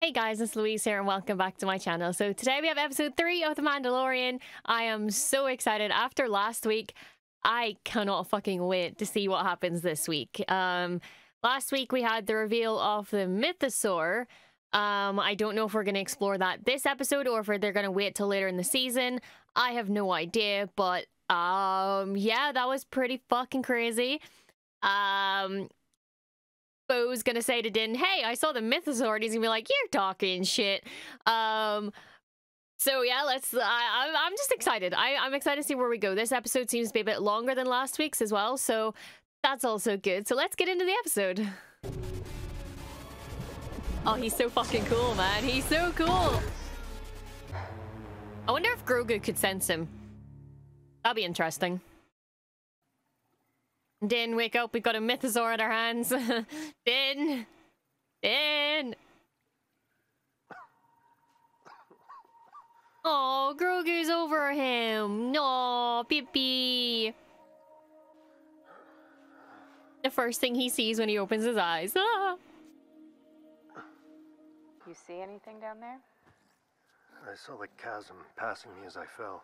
Hey guys, it's Louise here and welcome back to my channel. So today we have episode 3 of The Mandalorian. I am so excited. After last week, I cannot fucking wait to see what happens this week. Um, last week we had the reveal of the Mythosaur. Um, I don't know if we're going to explore that this episode or if they're going to wait till later in the season. I have no idea, but um, yeah, that was pretty fucking crazy. Um, Bo's gonna say to Din, "Hey, I saw the Mythosaur," and he's gonna be like, "You're talking shit." Um, so yeah, let's. I, I'm just excited. I, I'm excited to see where we go. This episode seems to be a bit longer than last week's as well, so that's also good. So let's get into the episode. Oh, he's so fucking cool, man. He's so cool. I wonder if Grogu could sense him. That'd be interesting. Din, wake up. We've got a mythosaur in our hands. Din. Din. Oh, Grogu's over him. No, Pippi. The first thing he sees when he opens his eyes. Ah. You see anything down there? I saw the chasm passing me as I fell.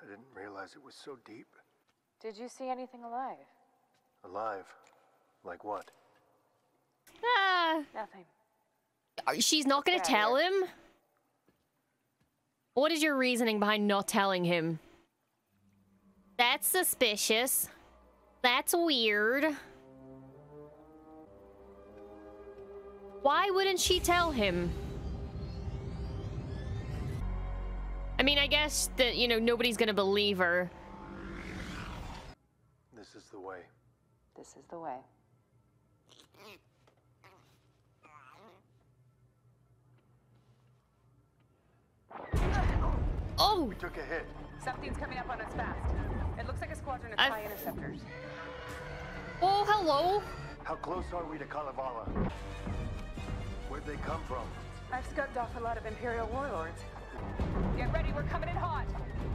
I didn't realize it was so deep. Did you see anything alive? Alive? Like what? Ah. Nothing. She's not going to Yeah, tell yeah. him? What is your reasoning behind not telling him? That's suspicious. That's weird. Why wouldn't she tell him? I mean, I guess that, you know, nobody's gonna believe her. This is the way. This is the way. Oh! We took a hit. Something's coming up on us fast. It looks like a squadron of I've- interceptors. Oh, hello! How close are we to Kalevala? Where'd they come from? I've scoped off a lot of Imperial warlords. Get ready, we're coming in hot.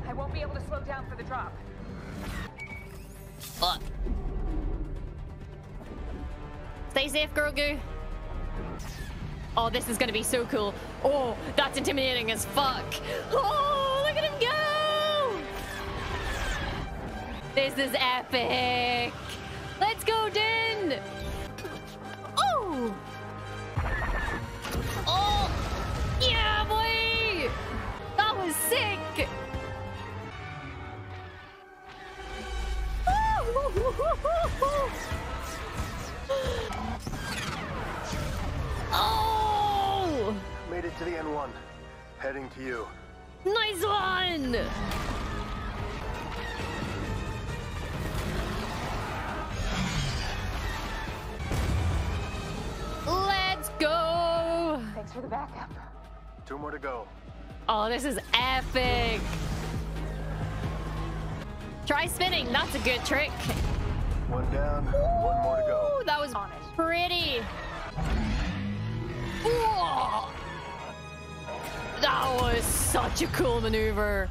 I won't be able to slow down for the drop. Fuck. Stay safe, Grogu. Oh, this is gonna be so cool. Oh, that's intimidating as fuck. Oh, look at him go! This is epic. Let's go, Din! Oh! Oh! Oh! Made it to the N1. Heading to you. Nice one! Let's go! Thanks for the backup. Two more to go. Oh, this is epic! Try spinning, that's a good trick. One down, one more to go. Ooh, that was On it. pretty. Ooh. That was such a cool maneuver.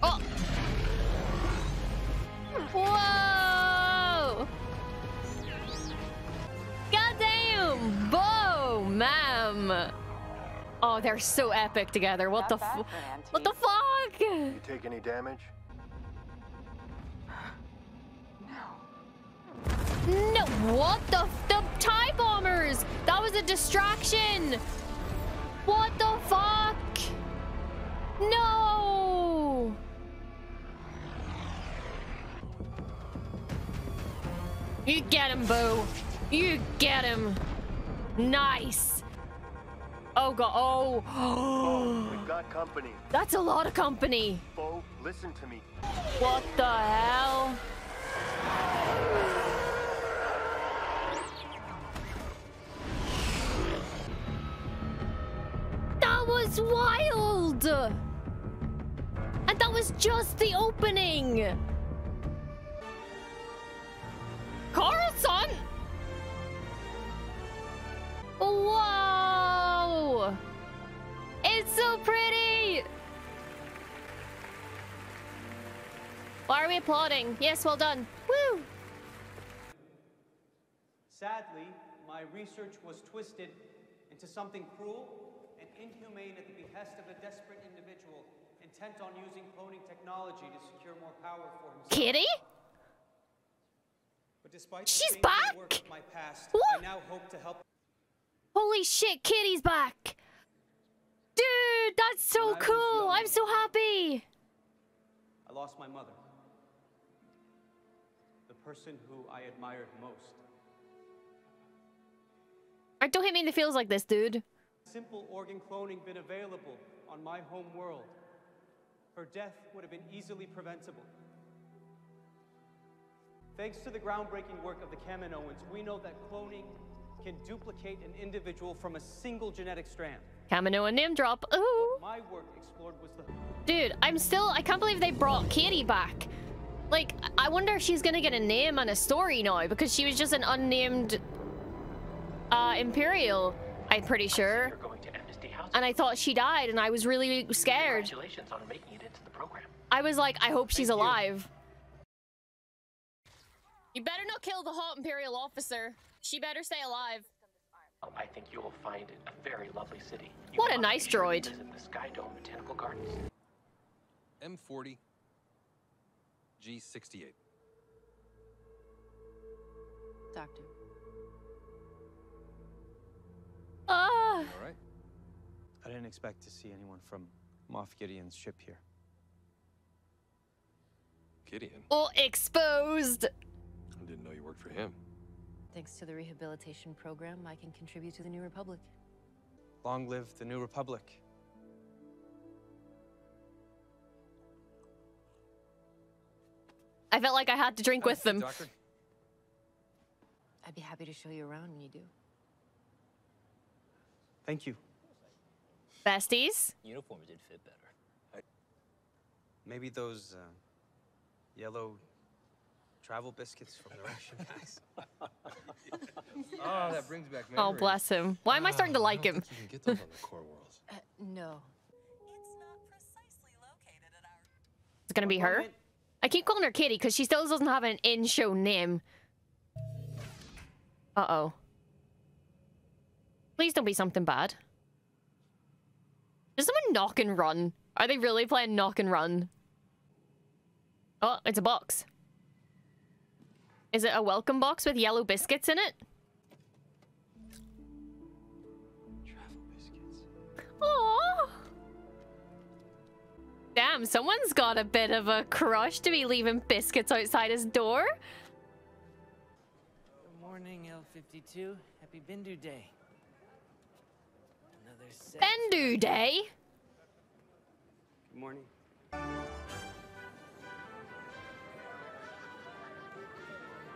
Oh. Whoa. Goddamn. Bo, ma'am. Oh, they're so epic together. What Not the bad f- for an What the antique. Fuck? You take any damage? No, what the the tie bombers? That was a distraction. What the fuck? No. You get him, Bo. You get him. Nice. Oh god. Bo, Oh. we've got company. That's a lot of company. Bo, listen to me. What the hell? That was wild! And that was just the opening! Applauding? Yes, well done. Woo! Sadly, my research was twisted into something cruel and inhumane at the behest of a desperate individual intent on using cloning technology to secure more power for himself. Kitty? But despite She's the painful work back! past, What? I now hope to help Holy shit, Kitty's back! Dude, that's so When I was cool! young- I'm so happy! I lost my mother. Person who I admired most. Alright, don't hit me in the feels like this, dude. Simple organ cloning been available on my home world, her death would have been easily preventable. Thanks to the groundbreaking work of the Kaminoans, we know that cloning can duplicate an individual from a single genetic strand. Kamino name drop. Ooh. My work explored was the Dude, I'm still. I can't believe they brought Kitty back. Like, I wonder if she's gonna get a name and a story now because she was just an unnamed uh, Imperial, I'm pretty sure. You're going to Amnesty House. And I thought she died and I was really scared. Congratulations on making it into the program. I was like, I hope she's Thank you. alive. You better not kill the hot Imperial officer. She better stay alive. Well, I think you will find it a very lovely city. You What a nice be sure droid. Visit the Sky Dome Botanical Gardens. M40 G68. Doctor. Ah. All right. I didn't expect to see anyone from Moff Gideon's ship here. Gideon. All exposed. I didn't know you worked for him. Thanks to the rehabilitation program, I can contribute to the New Republic. Long live the New Republic. I felt like I had to drink with them. Doctor. I'd be happy to show you around when you do. Thank you. Besties. Uniforms did fit better. Maybe those uh, yellow travel biscuits from the Russian packs. Oh, that brings back memories. Oh, bless him. Why am I starting to Ah, like I don't him? think you can get those on the core worlds. Uh, no. It's gonna be her. Moment. I keep calling her Kitty because she still doesn't have an in-show name. Uh-oh. Please don't be something bad. Does someone knock and run? Are they really playing knock and run? Oh, it's a box. Is it a welcome box with yellow biscuits in it? Damn, someone's got a bit of a crush to be leaving biscuits outside his door. Good morning, L52. Happy Bindu Day. Another set. Bendu Day. Good morning.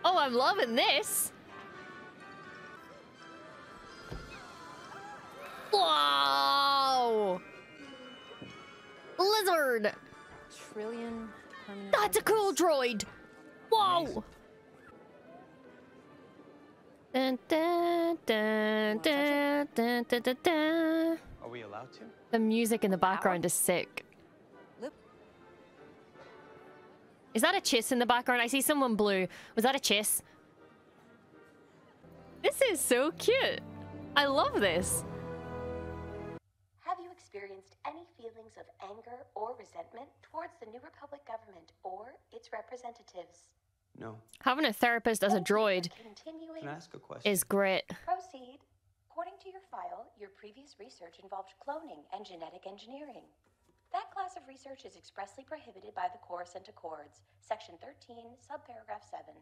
Oh, I'm loving this. Lizard! Trillion permanent. That's a cool droid! Whoa! Dun, dun, dun, dun, dun, dun, dun, dun. Are we allowed to? The music in the background is sick. Lip. Is that a chiss in the background? I see someone blue. Was that a chiss? This is so cute. I love this. Have you experienced any feelings of anger or resentment towards the New Republic government or its representatives? No. Having a therapist as a Thank you for droid Can I ask a question? is great. Proceed. According to your file, your previous research involved cloning and genetic engineering. That class of research is expressly prohibited by the Coruscant Accords, Section 13, Subparagraph 7.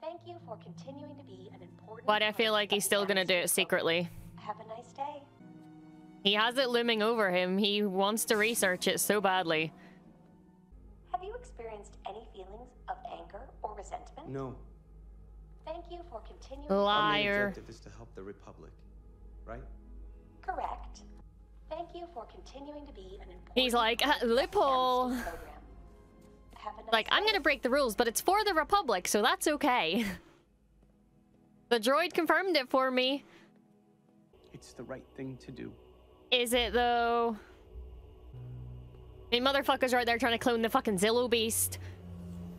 Thank you for continuing to be an important. But I feel like he's still gonna do it secretly. Have a nice day. He has it looming over him. He wants to research it so badly. Have you experienced any feelings of anger or resentment? no. Thank you for continuing. Liar. Our main Liar. objective is to help the Republic, right? Correct. Thank you for continuing to be an important. He's like, part "Uh, of the loophole." Program. Have a nice Like, I'm gonna break the rules, but it's for the Republic, so that's okay. The droid confirmed it for me. It's the right thing to do. Is it though? I mean, motherfuckers are out there trying to clone the fucking Zillo beast.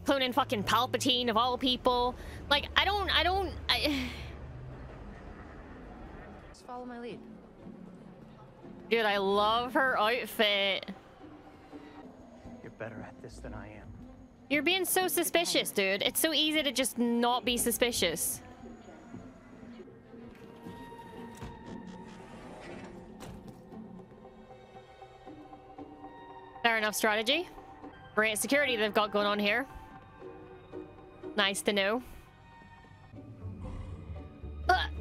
Cloning fucking Palpatine of all people. Like, I don't, I don't, I... Just follow my lead. Dude, I love her outfit. You're better at this than I am. You're being so suspicious, dude. It's so easy to just not be suspicious. Fair enough strategy. Great security they've got going on here. Nice to know. Ugh.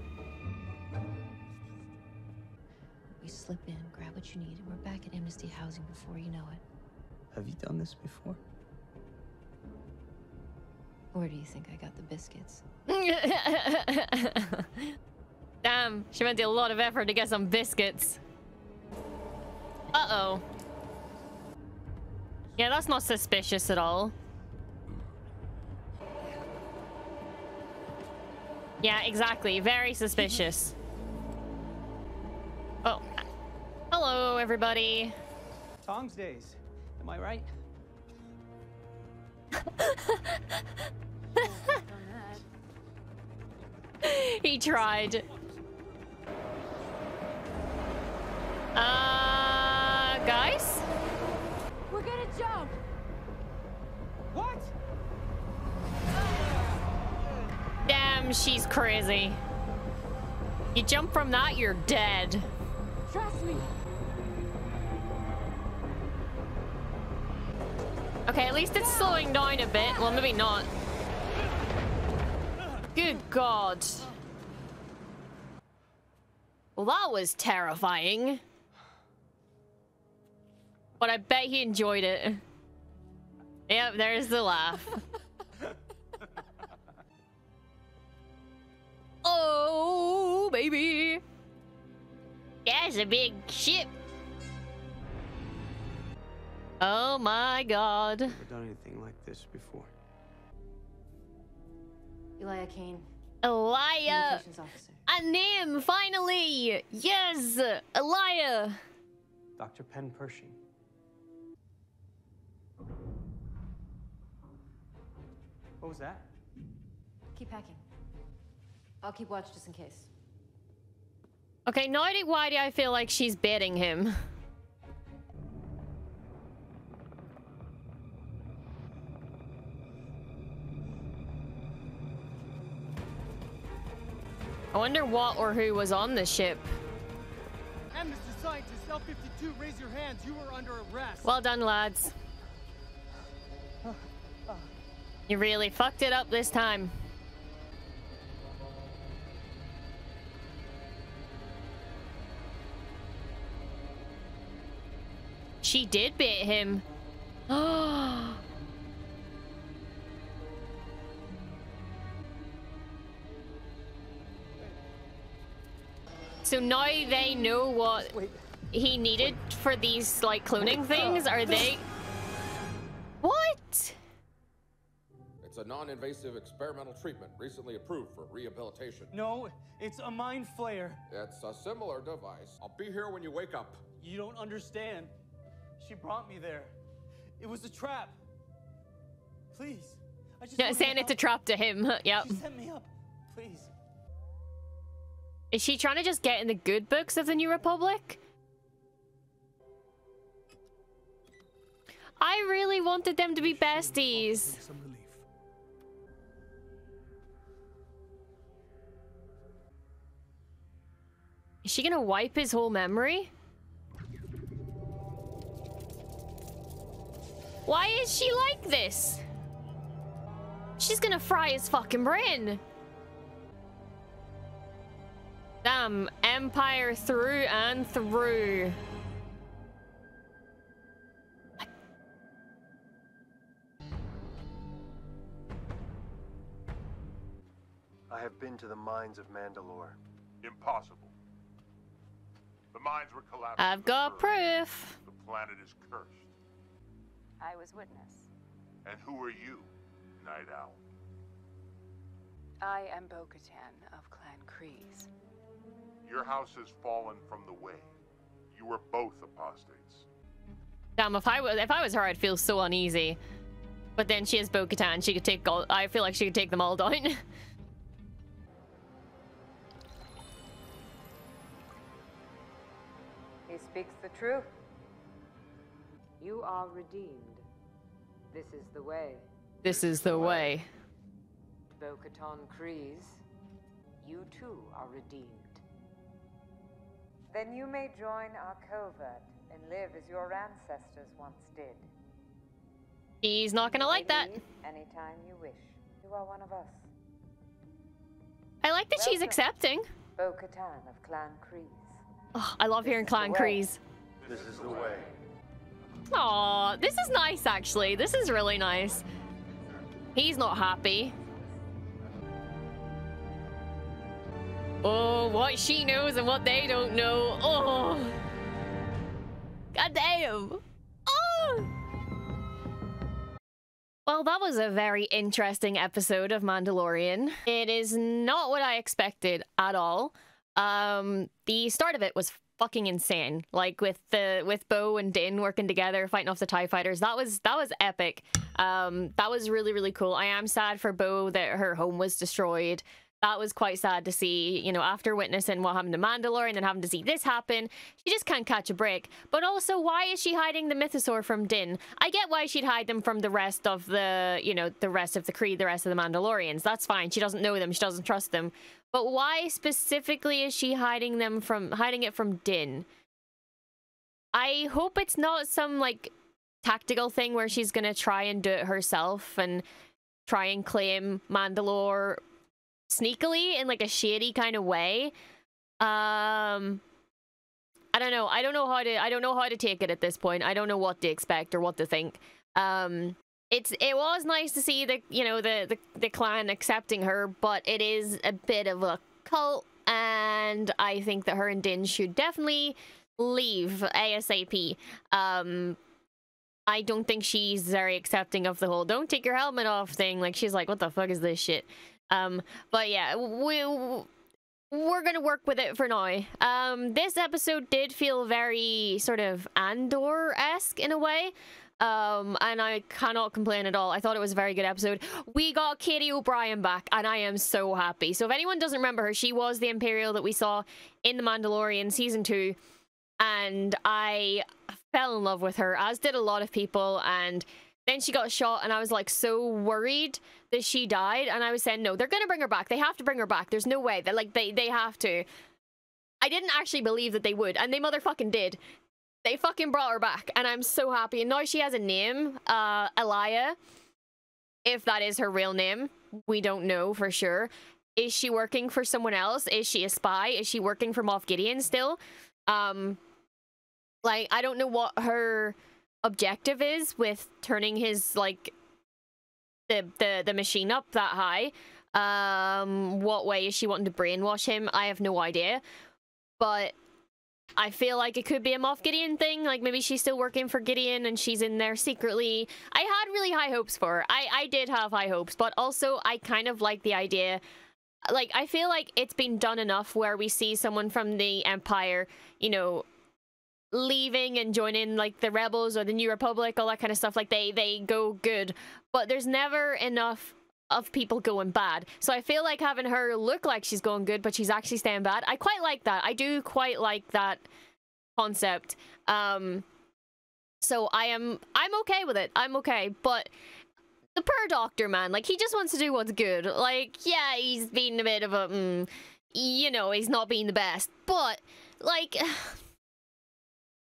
We slip in, grab what you need, and we're back at Amnesty Housing before you know it. Have you done this before? Where do you think I got the biscuits? Damn, she went to a lot of effort to get some biscuits. Uh-oh. Yeah, that's not suspicious at all. Yeah, exactly. Very suspicious. Oh. Hello, everybody. Tongs days. Am I right? he tried. Uh, guys? She's crazy. You jump from that, you're dead. Trust me! Okay, at least it's slowing down a bit. Well, maybe not. Good God. Well, that was terrifying. But I bet he enjoyed it. Yep, there's the laugh. baby. Yeah, it's a big ship. Oh my god. Never done anything like this before. Elia Kane, Elia! A name, finally! Yes! Elia! Dr. Penn Pershing. What was that? Keep packing. I'll keep watch just in case. Okay, now do- why do I feel like she's betting him? I wonder what or who was on the ship. Amnesty scientist L52, raise your hands. You are under arrest. Well done, lads. You really fucked it up this time. She did bait him. so now they know what he needed for these like cloning things. Are they? What? It's a non-invasive experimental treatment recently approved for rehabilitation. No, it's a mind flayer. It's a similar device. I'll be here when you wake up. You don't understand. She brought me there. It was a trap. Please. I just Yeah, saying it's a trap to him. yep. She set me up. Please. Is she trying to just get in the good books of the New Republic? I really wanted them to be besties. Is she gonna wipe his whole memory? Why is she like this? She's gonna fry his fucking brain. Damn, Empire through and through. I have been to the mines of Mandalore. Impossible. The mines were collapsed. I've got proof. The planet is cursed. I was witness. And who are you, Nite Owl? I am Bo-Katan of Clan Kryze. Your house has fallen from the way. You were both apostates. Damn, if I was if I was her, I'd feel so uneasy. But then she has Bo-Katan. She could take all. I feel like she could take them all down. He speaks the truth. You are redeemed. This is the way. This is the way. Bo Katan Kryze, you too are redeemed. Then you may join our covert and live as your ancestors once did. He's not gonna like that. Anytime you wish. You are one of us. I like that she's accepting. Bo Katan of Clan Kryze. Oh, I love hearing Clan way. Kryze. This is the way. Aw, this is nice actually. This is really nice. He's not happy. Oh, what she knows and what they don't know. Oh. God damn. Oh. Well, that was a very interesting episode of Mandalorian. It is not what I expected at all. Um, the start of it was fucking insane. Like with the with Bo and Din working together, fighting off the Tie Fighters. That was that was epic. Um, that was really really cool. I am sad for Bo that her home was destroyed. That was quite sad to see, you know, after witnessing what happened to Mandalore and then having to see this happen. She just can't catch a break. But also, why is she hiding the Mythosaur from Din? I get why she'd hide them from the rest of the, you know, the rest of the Creed, the rest of the Mandalorians. That's fine. She doesn't know them. She doesn't trust them. But why specifically is she hiding them from hiding it from Din? I hope it's not some like tactical thing where she's gonna try and do it herself and try and claim Mandalore sneakily in like a shady kind of way. Um I don't know. I don't know how to I don't know how to take it at this point. I don't know what to expect or what to think. Um it's it was nice to see the you know the the, the clan accepting her, but it is a bit of a cult and I think that her and Din should definitely leave ASAP. Um I don't think she's very accepting of the whole don't take your helmet off thing. Like she's like, what the fuck is this shit? Um, but yeah, we we're gonna work with it for now. Um, this episode did feel very sort of Andor-esque in a way. Um, and I cannot complain at all. I thought it was a very good episode. We got Katy O'Brian back, and I am so happy. So if anyone doesn't remember her, she was the Imperial that we saw in The Mandalorian season two, and I fell in love with her, as did a lot of people, and then she got shot, and I was like so worried that she died, and I was saying, no, they're gonna bring her back. They have to bring her back. There's no way. That like they they have to. I didn't actually believe that they would, and they motherfucking did. They fucking brought her back, and I'm so happy. And now she has a name, uh, Elia. If that is her real name, we don't know for sure. Is she working for someone else? Is she a spy? Is she working for Moff Gideon still? Um, like I don't know what her objective is with turning his like the the the machine up that high. Um, what way is she wanting to brainwash him? I have no idea, but I feel like it could be a Moff Gideon thing. Like maybe she's still working for Gideon and she's in there secretly. I had really high hopes for her. I I did have high hopes, but also I kind of like the idea. Like I feel like it's been done enough where we see someone from the Empire, you know, leaving and joining like the rebels or the new republic all that kind of stuff like they they go good. But there's never enough of people going bad. So i feel like having her look like she's going good but she's actually staying bad. I quite like that. I do quite like that concept. Um so i am i'm okay with it. I'm okay. But the per doctor man like he just wants to do what's good. Like yeah he's being a bit of a mm, you know he's not being the best. But like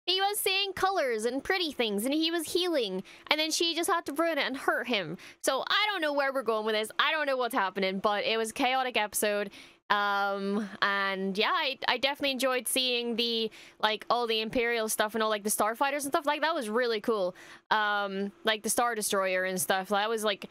He was seeing colors and pretty things, and he was healing, and then she just had to ruin it and hurt him. So I don't know where we're going with this. I don't know what's happening, but it was a chaotic episode. Um, and yeah, I, I definitely enjoyed seeing the like all the Imperial stuff and all like the starfighters and stuff. Like that was really cool. Um, like the Star Destroyer and stuff. That was like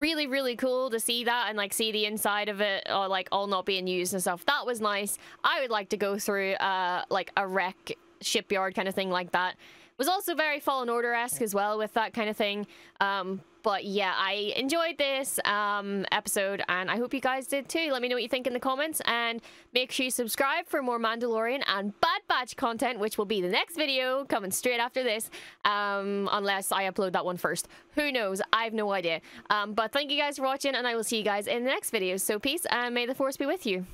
really really cool to see that and like see the inside of it or like all not being used and stuff that was nice i would like to go through uh like a wreck shipyard kind of thing like that. Was also very fallen order-esque as well with that kind of thing. Um but yeah i enjoyed this um episode and i hope you guys did too. Let me know what you think in the comments and make sure you subscribe for more mandalorian and bad batch content which will be the next video coming straight after this um unless i upload that one first. Who knows? I have no idea. Um but thank you guys for watching and i will see you guys in the next video. So peace and may the force be with you